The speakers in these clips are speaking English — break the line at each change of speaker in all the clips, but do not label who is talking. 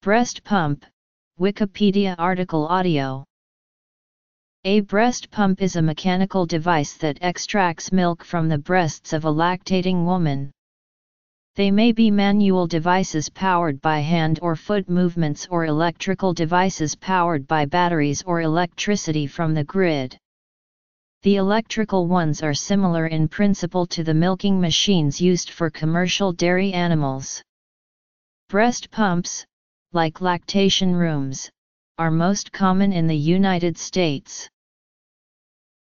Breast pump, Wikipedia article audio. A breast pump is a mechanical device that extracts milk from the breasts of a lactating woman. They may be manual devices powered by hand or foot movements or electrical devices powered by batteries or electricity from the grid. The electrical ones are similar in principle to the milking machines used for commercial dairy animals. Breast pumps, like lactation rooms, are most common in the United States.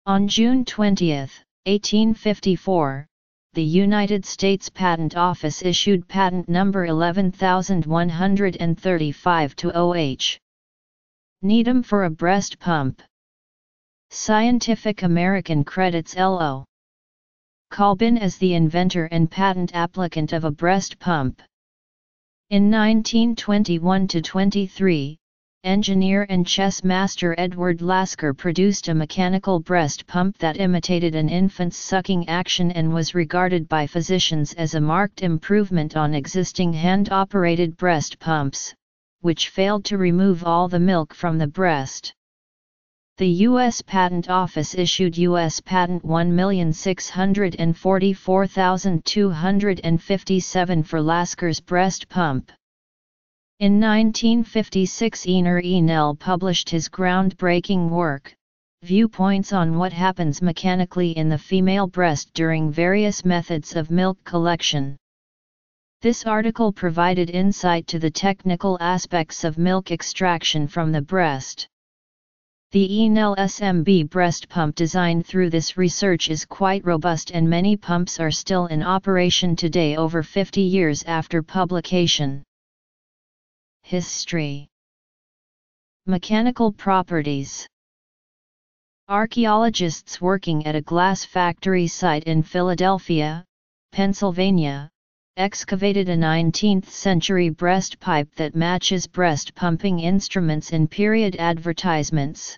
On June 20, 1854, the United States Patent Office issued patent number 11135 to OH. Needham for a breast pump. Scientific American credits LO. Colbin as the inventor and patent applicant of a breast pump. In 1921-23, engineer and chess master Edward Lasker produced a mechanical breast pump that imitated an infant's sucking action and was regarded by physicians as a marked improvement on existing hand-operated breast pumps, which failed to remove all the milk from the breast. The U.S. Patent Office issued U.S. Patent 1644257 for Lasker's breast pump. In 1956 Einar Egnell published his groundbreaking work, Viewpoints on What Happens Mechanically in the Female Breast During Various Methods of Milk Collection. This article provided insight to the technical aspects of milk extraction from the breast. The Egnell SMB breast pump designed through this research is quite robust and many pumps are still in operation today over 50 years after publication. History Mechanical properties Archaeologists working at a glass factory site in Philadelphia, Pennsylvania, excavated a 19th century breast pipe that matches breast pumping instruments in period advertisements.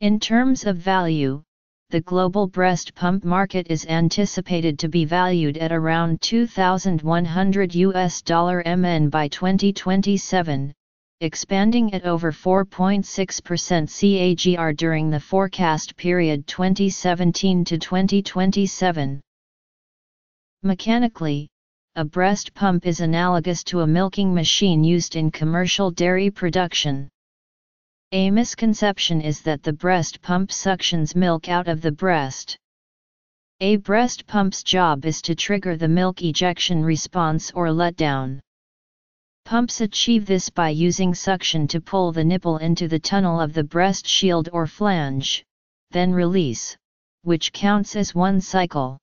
In terms of value, the global breast pump market is anticipated to be valued at around 2100 US dollar MN by 2027, expanding at over 4.6% CAGR during the forecast period 2017 to 2027. Mechanically, a breast pump is analogous to a milking machine used in commercial dairy production. A misconception is that the breast pump suctions milk out of the breast. A breast pump's job is to trigger the milk ejection response or letdown. Pumps achieve this by using suction to pull the nipple into the tunnel of the breast shield or flange, then release, which counts as one cycle.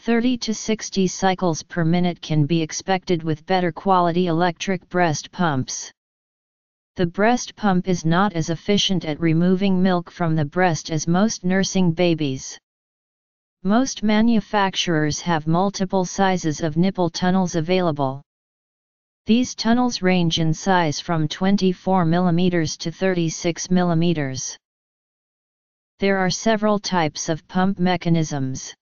30 to 60 cycles per minute can be expected with better quality electric breast pumps. The breast pump is not as efficient at removing milk from the breast as most nursing babies. Most manufacturers have multiple sizes of nipple tunnels available. These tunnels range in size from 24 mm to 36 mm. There are several types of pump mechanisms.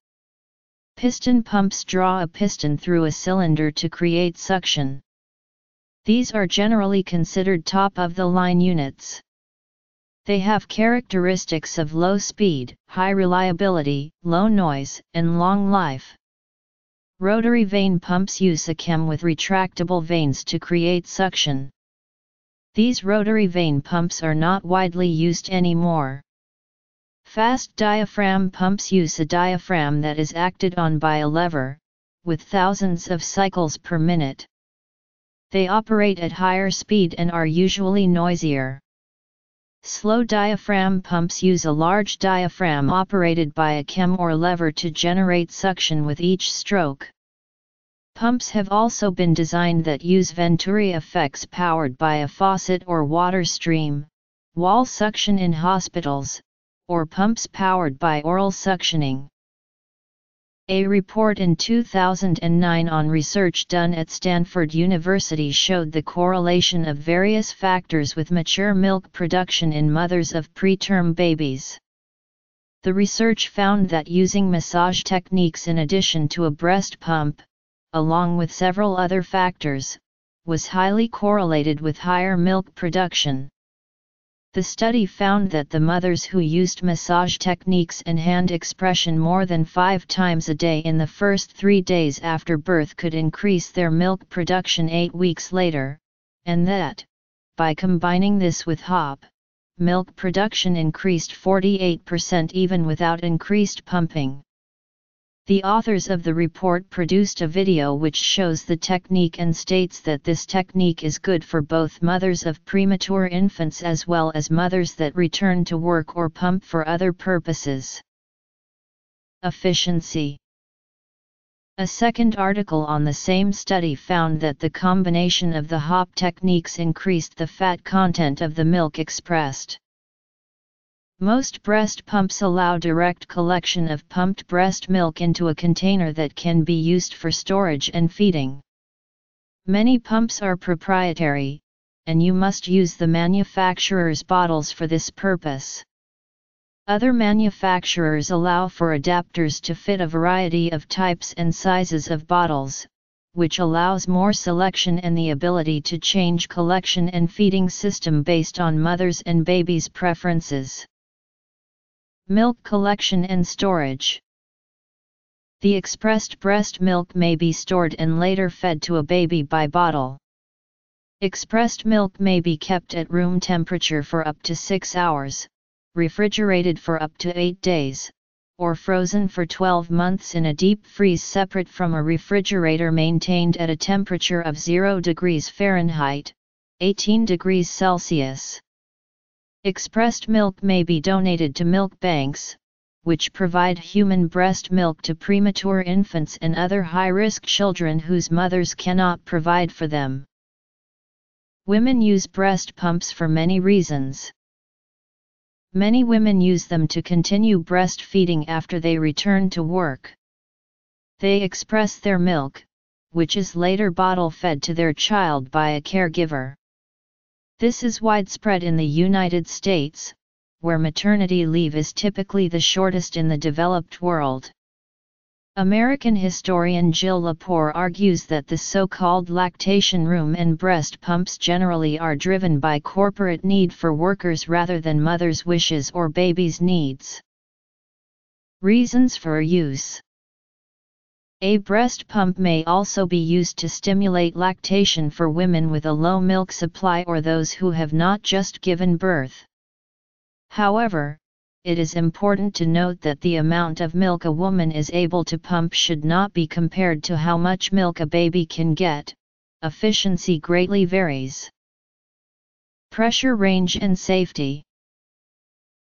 Piston pumps draw a piston through a cylinder to create suction. These are generally considered top-of-the-line units. They have characteristics of low speed, high reliability, low noise, and long life. Rotary vane pumps use a cam with retractable vanes to create suction. These rotary vane pumps are not widely used anymore. Fast diaphragm pumps use a diaphragm that is acted on by a lever, with thousands of cycles per minute. They operate at higher speed and are usually noisier. Slow diaphragm pumps use a large diaphragm operated by a cam or lever to generate suction with each stroke. Pumps have also been designed that use Venturi effects powered by a faucet or water stream, wall suction in hospitals, or pumps powered by oral suctioning. A report in 2009 on research done at Stanford University showed the correlation of various factors with mature milk production in mothers of preterm babies. The research found that using massage techniques in addition to a breast pump, along with several other factors, was highly correlated with higher milk production. The study found that the mothers who used massage techniques and hand expression more than five times a day in the first three days after birth could increase their milk production eight weeks later, and that, by combining this with HOP, milk production increased 48% even without increased pumping. The authors of the report produced a video which shows the technique and states that this technique is good for both mothers of premature infants as well as mothers that return to work or pump for other purposes. Efficiency A second article on the same study found that the combination of the HOP techniques increased the fat content of the milk expressed. Most breast pumps allow direct collection of pumped breast milk into a container that can be used for storage and feeding. Many pumps are proprietary, and you must use the manufacturer's bottles for this purpose. Other manufacturers allow for adapters to fit a variety of types and sizes of bottles, which allows more selection and the ability to change collection and feeding system based on mothers and babies' preferences. Milk collection and storage. The expressed breast milk may be stored and later fed to a baby by bottle. Expressed milk may be kept at room temperature for up to 6 hours, refrigerated for up to 8 days, or frozen for 12 months in a deep freeze separate from a refrigerator maintained at a temperature of 0 degrees Fahrenheit, 18 degrees Celsius. Expressed milk may be donated to milk banks, which provide human breast milk to premature infants and other high-risk children whose mothers cannot provide for them. Women use breast pumps for many reasons. Many women use them to continue breastfeeding after they return to work. They express their milk, which is later bottle fed to their child by a caregiver. This is widespread in the United States, where maternity leave is typically the shortest in the developed world. American historian Jill Lepore argues that the so-called lactation room and breast pumps generally are driven by corporate need for workers rather than mothers' wishes or babies' needs. Reasons for use a breast pump may also be used to stimulate lactation for women with a low milk supply or those who have not just given birth. However, it is important to note that the amount of milk a woman is able to pump should not be compared to how much milk a baby can get, efficiency greatly varies. Pressure range and safety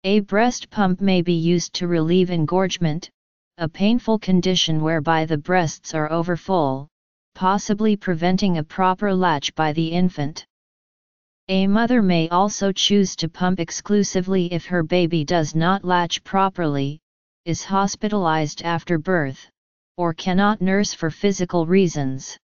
A breast pump may be used to relieve engorgement, a painful condition whereby the breasts are overfull, possibly preventing a proper latch by the infant. A mother may also choose to pump exclusively if her baby does not latch properly, is hospitalized after birth, or cannot nurse for physical reasons.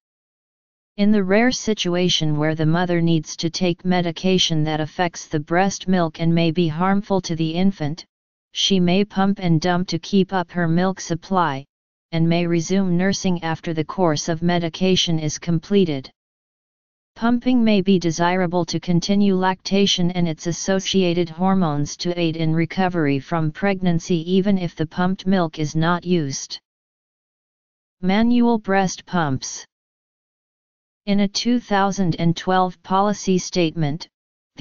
In the rare situation where the mother needs to take medication that affects the breast milk and may be harmful to the infant, she may pump and dump to keep up her milk supply, and may resume nursing after the course of medication is completed. Pumping may be desirable to continue lactation and its associated hormones to aid in recovery from pregnancy even if the pumped milk is not used. Manual breast pumps In a 2012 policy statement,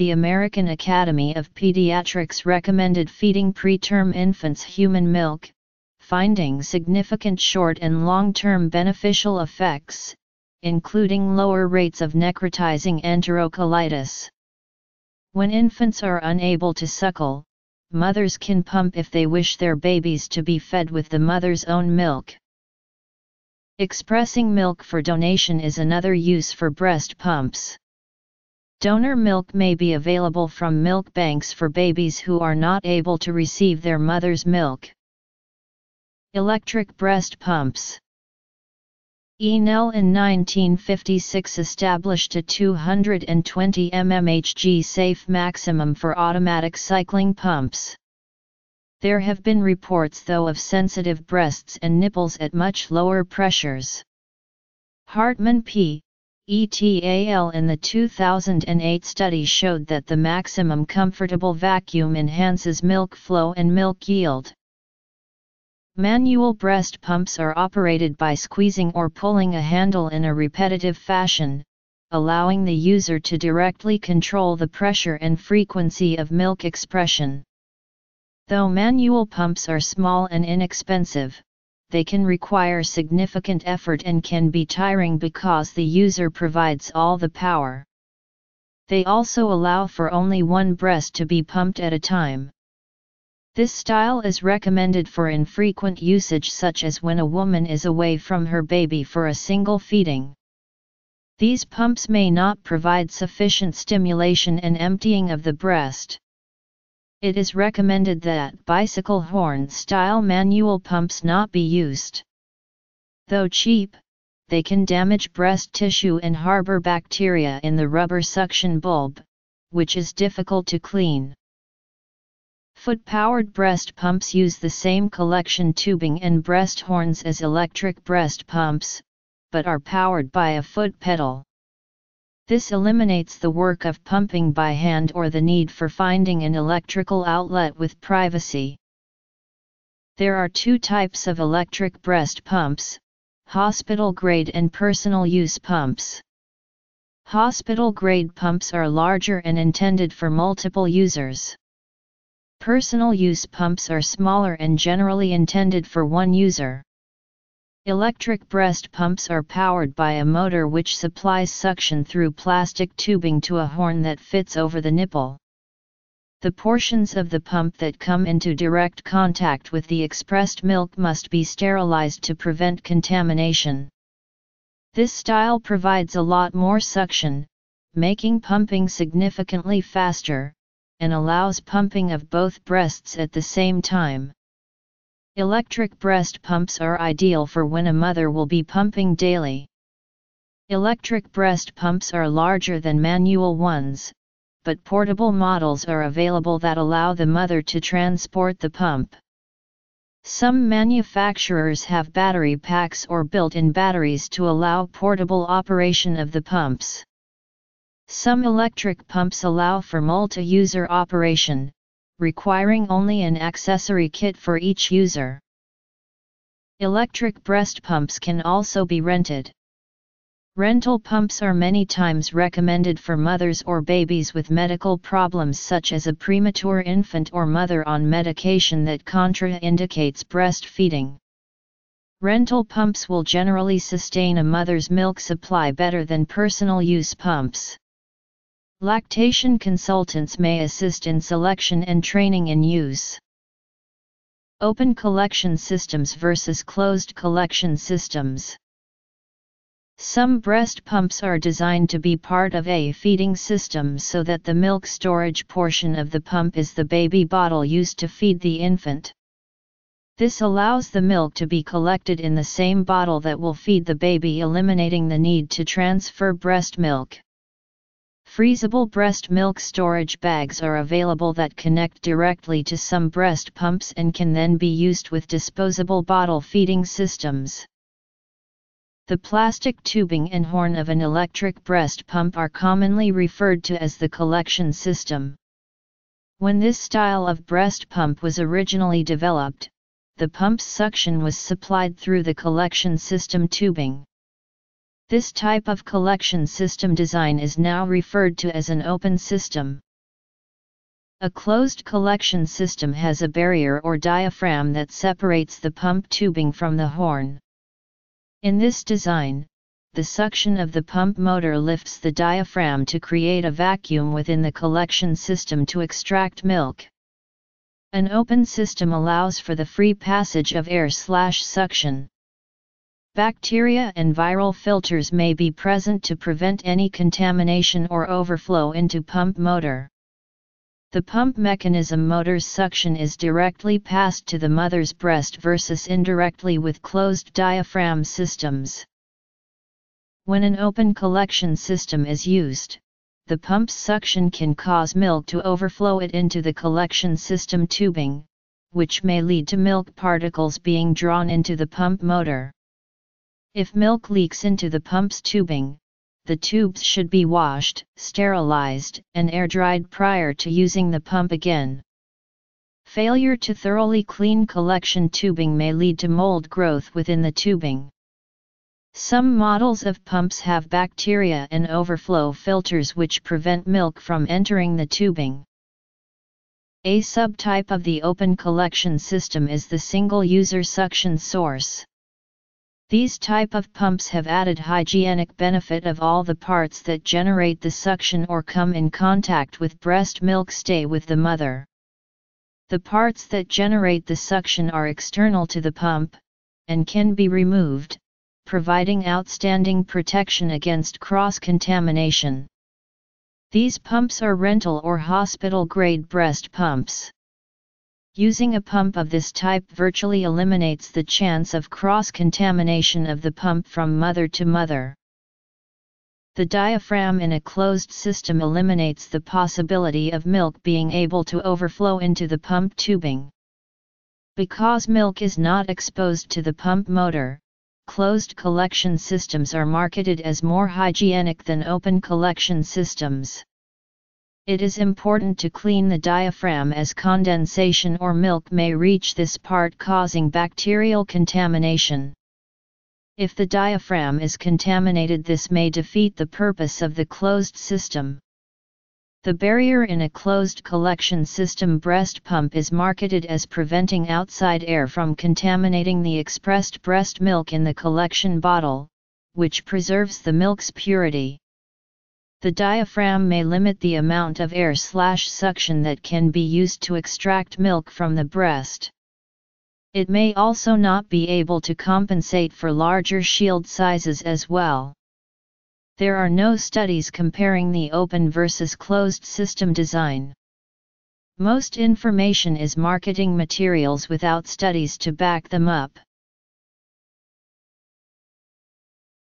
the American Academy of Pediatrics recommended feeding preterm infants human milk, finding significant short and long-term beneficial effects, including lower rates of necrotizing enterocolitis. When infants are unable to suckle, mothers can pump if they wish their babies to be fed with the mother's own milk. Expressing milk for donation is another use for breast pumps. Donor milk may be available from milk banks for babies who are not able to receive their mother's milk. Electric breast pumps Egnell in 1956 established a 220 mmHg safe maximum for automatic cycling pumps. There have been reports though of sensitive breasts and nipples at much lower pressures. Hartman P. ETAL in the 2008 study showed that the maximum comfortable vacuum enhances milk flow and milk yield. Manual breast pumps are operated by squeezing or pulling a handle in a repetitive fashion, allowing the user to directly control the pressure and frequency of milk expression. Though manual pumps are small and inexpensive, they can require significant effort and can be tiring because the user provides all the power. They also allow for only one breast to be pumped at a time. This style is recommended for infrequent usage such as when a woman is away from her baby for a single feeding. These pumps may not provide sufficient stimulation and emptying of the breast. It is recommended that bicycle horn style manual pumps not be used. Though cheap, they can damage breast tissue and harbor bacteria in the rubber suction bulb, which is difficult to clean. Foot-powered breast pumps use the same collection tubing and breast horns as electric breast pumps, but are powered by a foot pedal. This eliminates the work of pumping by hand or the need for finding an electrical outlet with privacy. There are two types of electric breast pumps, hospital grade and personal use pumps. Hospital grade pumps are larger and intended for multiple users. Personal use pumps are smaller and generally intended for one user. Electric breast pumps are powered by a motor which supplies suction through plastic tubing to a horn that fits over the nipple. The portions of the pump that come into direct contact with the expressed milk must be sterilized to prevent contamination. This style provides a lot more suction, making pumping significantly faster, and allows pumping of both breasts at the same time. Electric breast pumps are ideal for when a mother will be pumping daily. Electric breast pumps are larger than manual ones, but portable models are available that allow the mother to transport the pump. Some manufacturers have battery packs or built-in batteries to allow portable operation of the pumps. Some electric pumps allow for multi-user operation, requiring only an accessory kit for each user. Electric breast pumps can also be rented. Rental pumps are many times recommended for mothers or babies with medical problems such as a premature infant or mother on medication that contraindicates breastfeeding. Rental pumps will generally sustain a mother's milk supply better than personal use pumps. Lactation consultants may assist in selection and training in use. Open collection systems versus closed collection systems. Some breast pumps are designed to be part of a feeding system so that the milk storage portion of the pump is the baby bottle used to feed the infant. This allows the milk to be collected in the same bottle that will feed the baby eliminating the need to transfer breast milk. Freezable breast milk storage bags are available that connect directly to some breast pumps and can then be used with disposable bottle feeding systems. The plastic tubing and horn of an electric breast pump are commonly referred to as the collection system. When this style of breast pump was originally developed, the pump's suction was supplied through the collection system tubing. This type of collection system design is now referred to as an open system. A closed collection system has a barrier or diaphragm that separates the pump tubing from the horn. In this design, the suction of the pump motor lifts the diaphragm to create a vacuum within the collection system to extract milk. An open system allows for the free passage of air slash suction. Bacteria and viral filters may be present to prevent any contamination or overflow into pump motor. The pump mechanism motor's suction is directly passed to the mother's breast versus indirectly with closed diaphragm systems. When an open collection system is used, the pump's suction can cause milk to overflow it into the collection system tubing, which may lead to milk particles being drawn into the pump motor. If milk leaks into the pump's tubing, the tubes should be washed, sterilized, and air-dried prior to using the pump again. Failure to thoroughly clean collection tubing may lead to mold growth within the tubing. Some models of pumps have bacteria and overflow filters which prevent milk from entering the tubing. A subtype of the open collection system is the single-user suction source. These type of pumps have added hygienic benefit of all the parts that generate the suction or come in contact with breast milk stay with the mother. The parts that generate the suction are external to the pump, and can be removed, providing outstanding protection against cross-contamination. These pumps are rental or hospital-grade breast pumps. Using a pump of this type virtually eliminates the chance of cross-contamination of the pump from mother to mother. The diaphragm in a closed system eliminates the possibility of milk being able to overflow into the pump tubing. Because milk is not exposed to the pump motor, closed collection systems are marketed as more hygienic than open collection systems. It is important to clean the diaphragm as condensation or milk may reach this part causing bacterial contamination. If the diaphragm is contaminated this may defeat the purpose of the closed system. The barrier in a closed collection system breast pump is marketed as preventing outside air from contaminating the expressed breast milk in the collection bottle, which preserves the milk's purity. The diaphragm may limit the amount of air slash suction that can be used to extract milk from the breast. It may also not be able to compensate for larger shield sizes as well. There are no studies comparing the open versus closed system design. Most information is marketing materials without studies to back them up.